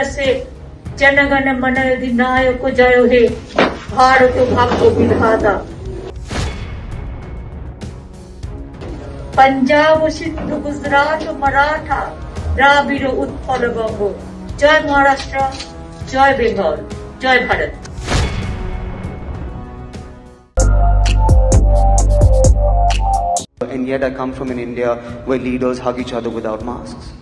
से जनगण मन अधिनायक जय हे, भारत भाग्य विधाता। पंजाब, सिंध, गुजरात, मराठा, द्राविड़, उत्पल, बंग। जय महाराष्ट्र, जय बेंगल, जय Bharat. And yet I come from an India where leaders hug each other without masks.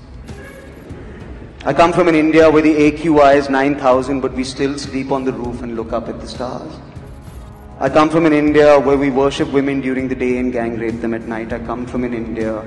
I come from an India where the AQI is 9,000 but we still sleep on the roof and look up at the stars. I come from an India where we worship women during the day and gang rape them at night. I come from an India